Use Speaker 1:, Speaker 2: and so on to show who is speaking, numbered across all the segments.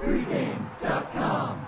Speaker 1: Pregame.com.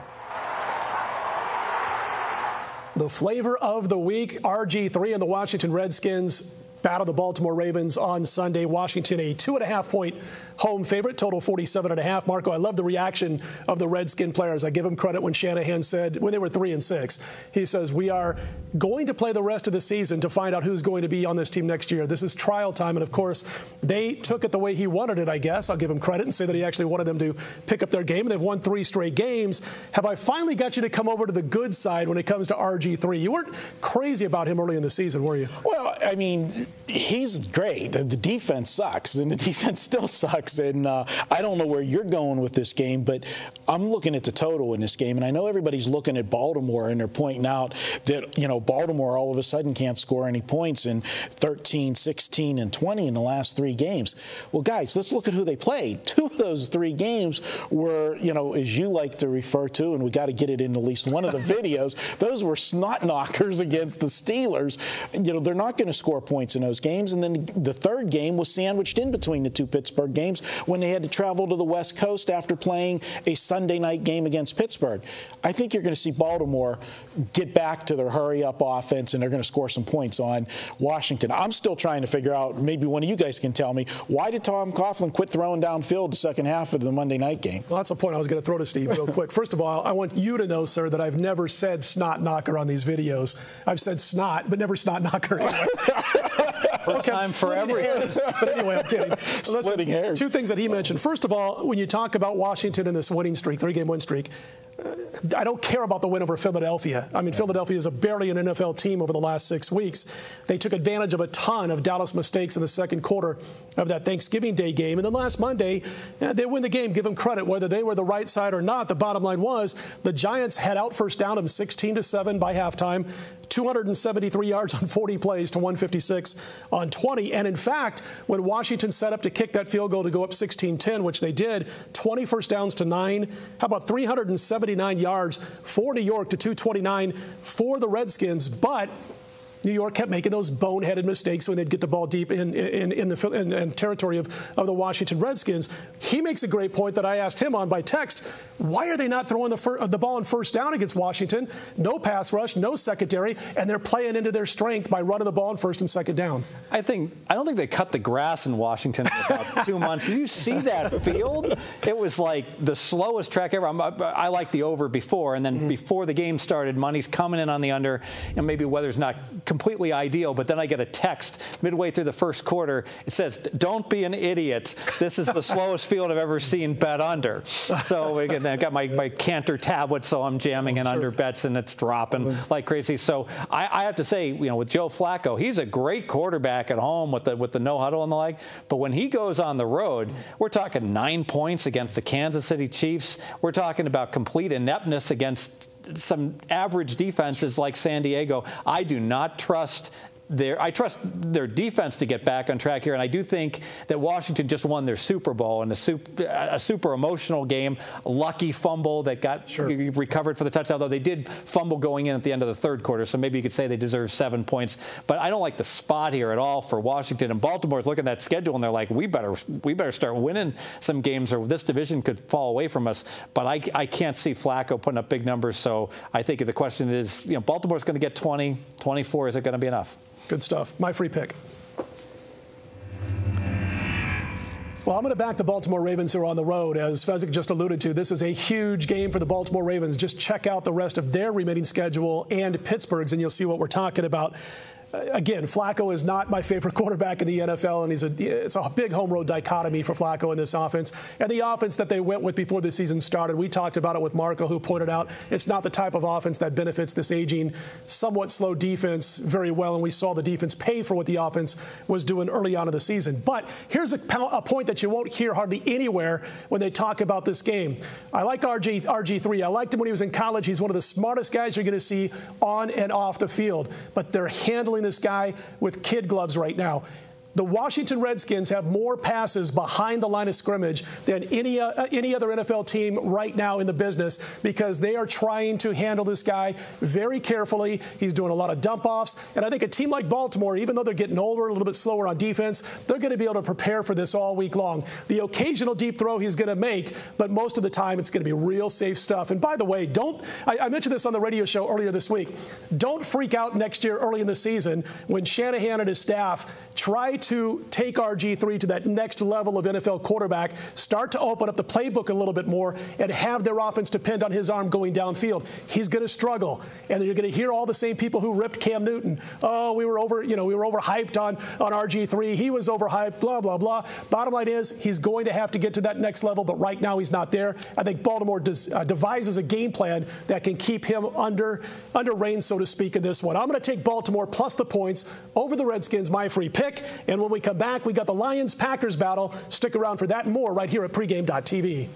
Speaker 2: The flavor of the week, RG3 and the Washington Redskins battle the Baltimore Ravens on Sunday. Washington, a two and a half point home favorite, total 47 and a half. Marco, I love the reaction of the Redskin players. I give them credit when Shanahan said, when they were three and six, he says, We are going to play the rest of the season to find out who's going to be on this team next year. This is trial time. And of course, they took it the way he wanted it, I guess. I'll give him credit and say that he actually wanted them to pick up their game. They've won three straight games. Have I finally got you to come over to the good side when it comes to RG3? You weren't crazy about him early in the season, were you?
Speaker 3: Well, I mean, he's great. The defense sucks, and the defense still sucks. And uh, I don't know where you're going with this game, but I'm looking at the total in this game, and I know everybody's looking at Baltimore and they're pointing out that you know Baltimore all of a sudden can't score any points in 13, 16, and 20 in the last three games. Well, guys, let's look at who they played. Two of those three games were, you know, as you like to refer to, and we got to get it in at least one of the videos. Those were snot knockers against the Steelers. You know, they're not going to score points in those games. And then the third game was sandwiched in between the two Pittsburgh games when they had to travel to the West Coast after playing a Sunday night game against Pittsburgh. I think you're going to see Baltimore get back to their hurry up offense and they're going to score some points on Washington. I'm still trying to figure out, maybe one of you guys can tell me, why did Tom Coughlin quit throwing downfield the second half of the Monday night game?
Speaker 2: Well, that's a point I was going to throw to Steve real quick. First of all, I want you to know, sir, that I've never said snot knocker on these videos. I've said snot, but never snot knocker. Anyway.
Speaker 4: First time for every.
Speaker 2: But anyway, I'm kidding.
Speaker 3: Splitting hairs.
Speaker 2: Two things that he mentioned. First of all, when you talk about Washington and this winning streak, three game win streak, uh, I don't care about the win over Philadelphia. I mean, Philadelphia is a barely an NFL team over the last six weeks. They took advantage of a ton of Dallas mistakes in the second quarter of that Thanksgiving Day game. And then last Monday, they win the game. Give them credit. Whether they were the right side or not, the bottom line was the Giants had out first down them 16 to 7 by halftime. 273 yards on 40 plays to 156 on 20. And in fact, when Washington set up to kick that field goal to go up 16 10, which they did, 20 first downs to nine. How about 379 yards for New York to 229 for the Redskins? But New York kept making those boneheaded mistakes when they'd get the ball deep in, in, in the in, in territory of, of the Washington Redskins. He makes a great point that I asked him on by text. Why are they not throwing the, fir- the ball on first down against Washington? No pass rush, no secondary, and they're playing into their strength by running the ball on first and second down.
Speaker 4: I think I don't think they cut the grass in Washington for about two months. Did you see that field? It was like the slowest track ever. I'm, i like the over before, and then mm-hmm. before the game started, money's coming in on the under, and maybe weather's not completely ideal, but then I get a text midway through the first quarter. It says, Don't be an idiot. This is the slowest field I've ever seen bet under. So again, I got my, my Cantor tablet, so I'm jamming in oh, sure. under bets and it's dropping mm-hmm. like crazy. So I, I, have to say, you know, with Joe Flacco, he's a great quarterback at home with the with the no huddle and the like. But when he goes on the road, we're talking nine points against the Kansas City Chiefs. We're talking about complete ineptness against some average defenses like San Diego. I do not trust their, I trust their defense to get back on track here, and I do think that Washington just won their Super Bowl and a super, a super emotional game. Lucky fumble that got sure. recovered for the touchdown, though they did fumble going in at the end of the third quarter, so maybe you could say they deserve seven points. But I don't like the spot here at all for Washington. And Baltimore Baltimore's looking at that schedule, and they're like, we better we better start winning some games, or this division could fall away from us. But I, I can't see Flacco putting up big numbers, so I think the question is, you know, Baltimore's going to get 20, 24. Is it going to be enough?
Speaker 2: Good stuff. My free pick. Well, I'm going to back the Baltimore Ravens who are on the road. As Fezzik just alluded to, this is a huge game for the Baltimore Ravens. Just check out the rest of their remaining schedule and Pittsburgh's, and you'll see what we're talking about Uh, again, Flacco is not my favorite quarterback in the NFL, and he's a it's a big home road dichotomy for Flacco in this offense. And the offense that they went with before the season started, we talked about it with Marco, who pointed out it's not the type of offense that benefits this aging, somewhat slow defense very well. And we saw the defense pay for what the offense was doing early on in the season. But here's a, a point that you won't hear hardly anywhere when they talk about this game. I like RG RG3. I liked him when he was in college. He's one of the smartest guys you're going to see on and off the field. But they're handling this guy with kid gloves right now. The Washington Redskins have more passes behind the line of scrimmage than any, uh, any other NFL team right now in the business because they are trying to handle this guy very carefully. He's doing a lot of dump offs. And I think a team like Baltimore, even though they're getting older, a little bit slower on defense, they're going to be able to prepare for this all week long. The occasional deep throw he's going to make, but most of the time it's going to be real safe stuff. And by the way, don't, I, I mentioned this on the radio show earlier this week, don't freak out next year early in the season when Shanahan and his staff try to take RG3 to that next level of NFL quarterback, start to open up the playbook a little bit more, and have their offense depend on his arm going downfield. He's going to struggle, and you're going to hear all the same people who ripped Cam Newton. Oh, we were over, you know, we were overhyped on on RG3. He was overhyped. Blah blah blah. Bottom line is, he's going to have to get to that next level, but right now he's not there. I think Baltimore does, uh, devises a game plan that can keep him under under rein, so to speak, in this one. I'm going to take Baltimore plus the points over the Redskins. My free and when we come back, we got the Lions Packers battle. Stick around for that and more right here at pregame.tv.